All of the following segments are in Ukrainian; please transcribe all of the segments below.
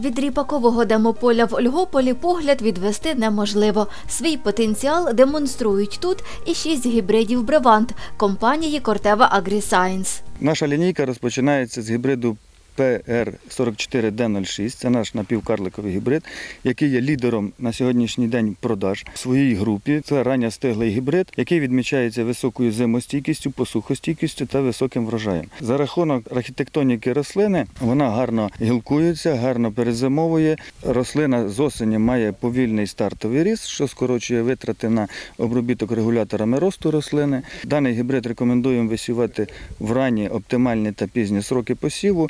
Від ріпакового демополя в Ольгополі погляд відвести неможливо. Свій потенціал демонструють тут і шість гібридів Бревант компанії Кортева Агрісайнс. Наша лінійка розпочинається з гібриду PR44D06. Це наш напівкарликовий гібрид, який є лідером на сьогоднішній день продаж в своїй групі. Це ранньостиглий гібрид, який відмічається високою зимостійкістю, посухостійкістю та високим врожаєм. За рахунок архітектоніки рослини вона гарно гілкується, гарно перезимовує. Рослина з осені має повільний стартовий ріст, що скорочує витрати на обробіток регуляторами росту рослини. Даний гібрид рекомендуємо висівати в ранні, оптимальні та пізні сроки посіву,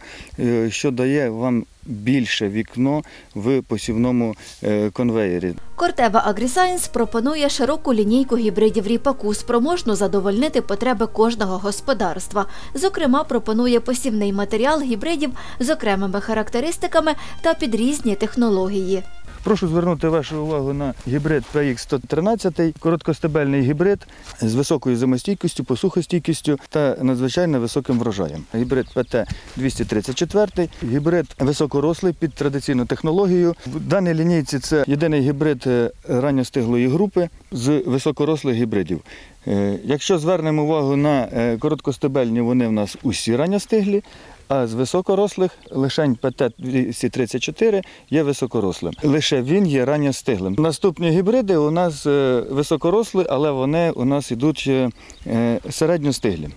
що дає вам більше вікно в посівному е, конвеєрі. Кортева Агрісайнс пропонує широку лінійку гібридів ріпаку, спроможну задовольнити потреби кожного господарства. Зокрема, пропонує посівний матеріал гібридів з окремими характеристиками та під різні технології. Прошу звернути вашу увагу на гібрид PX113, короткостебельний гібрид з високою зимостійкістю, посухостійкістю та надзвичайно високим врожаєм. Гібрид ПТ-234, гібрид високорослий під традиційну технологію. В даній лінійці це єдиний гібрид е, ранньостиглої групи з високорослих гібридів. Е, Якщо звернемо увагу на е, короткостебельні, вони в нас усі ранньостиглі, а з високорослих лишень ПТ-234 є високорослим. Лише він є ранньостиглим. Наступні гібриди у нас е, високорослі, але вони у нас йдуть е, е, середньостиглі.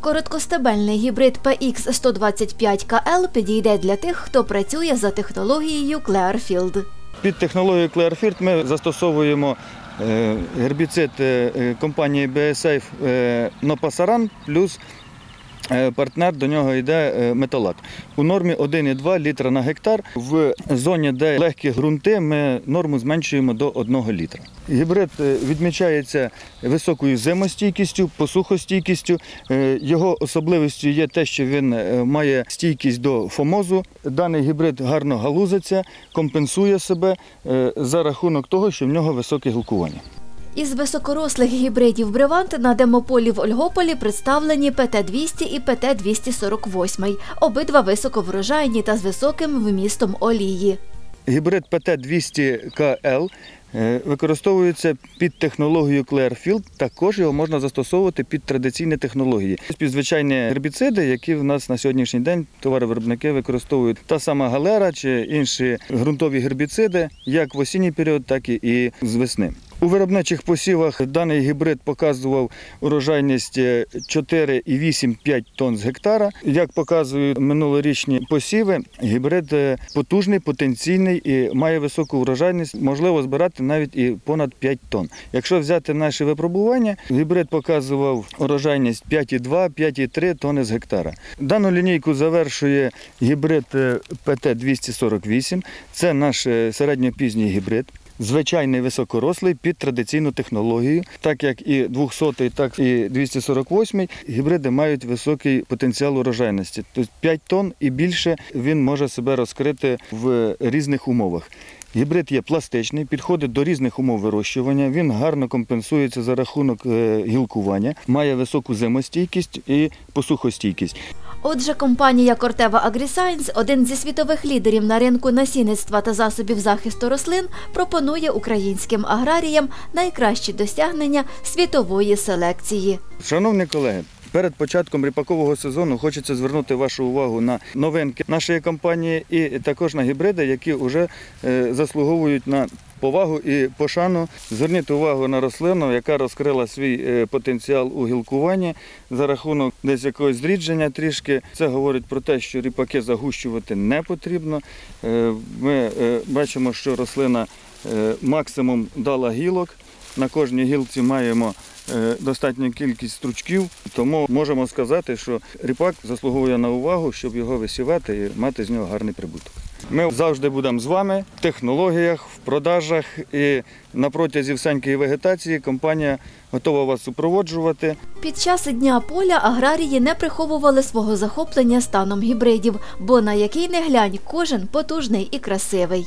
Короткостебельний гібрид PX125KL підійде для тих, хто працює за технологією Clearfield. Під технологією Clearfield ми застосовуємо гербіцид компанії BSF Нопасаран плюс партнер до нього йде е, металат. У нормі 1,2 літра на гектар. В зоні, де легкі ґрунти, ми норму зменшуємо до 1 літра. Гібрид е, відмічається високою зимостійкістю, посухостійкістю. Е, Його особливістю є те, що він е, має стійкість до фомозу. Даний гібрид гарно галузиться, компенсує себе е, за рахунок того, що в нього високе гілкування. Із високорослих гібридів Бревант на демополі в Ольгополі представлені ПТ-200 і ПТ-248. Обидва високоврожайні та з високим вмістом олії. Гібрид ПТ-200КЛ е, використовується під технологією Clearfield. Також його можна застосовувати під традиційні технології. Звичайні гербіциди, які в нас на сьогоднішній день товаровиробники використовують. Та сама галера чи інші ґрунтові гербіциди, як в осінній період, так і з весни. У виробничих посівах даний гібрид показував урожайність 4,8-5 тонн з гектара. Як показують минулорічні посіви, гібрид е, потужний, потенційний і має високу урожайність, можливо збирати навіть і понад 5 тонн. Якщо взяти наші випробування, гібрид показував урожайність 5,2-5,3 тонни з гектара. Дану лінійку завершує гібрид е, ПТ-248. Це наш е, середньопізній гібрид. Звичайний високорослий під традиційну технологію, так як і 200, так і 248 гібриди мають високий потенціал урожайності. Тобто 5 тонн і більше він може себе розкрити в різних умовах. Гібрид є пластичний, підходить до різних умов вирощування. Він гарно компенсується за рахунок е, гілкування, має високу зимостійкість і посухостійкість. Отже, компанія Кортева Агрісайнс, один зі світових лідерів на ринку насінництва та засобів захисту рослин, пропонує українським аграріям найкращі досягнення світової селекції. Шановні колеги, перед початком ріпакового сезону хочеться звернути вашу увагу на новинки нашої компанії і також на гібриди, які вже е, заслуговують на повагу і пошану. Зверніть увагу на рослину, яка розкрила свій е, потенціал у гілкуванні за рахунок десь якогось зрідження трішки. Це говорить про те, що ріпаки загущувати не потрібно. Е, Ми бачимо, що рослина максимум дала гілок. На кожній гілці маємо е, достатню кількість стручків, тому можемо сказати, що ріпак заслуговує на увагу, щоб його висівати і мати з нього гарний прибуток. Ми завжди будемо з вами в технологіях, в продажах і на протязі всенької вегетації компанія готова вас супроводжувати. Під час дня поля аграрії не приховували свого захоплення станом гібридів, бо на який не глянь, кожен потужний і красивий.